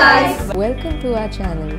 guys. Welcome to our channel.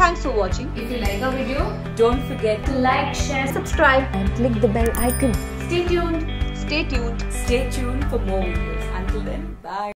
Thanks for watching. If you like our video, Don't forget to like, share, subscribe. and click the bell icon. Stay tuned. Stay tuned. Stay tuned for more videos. Until then, bye.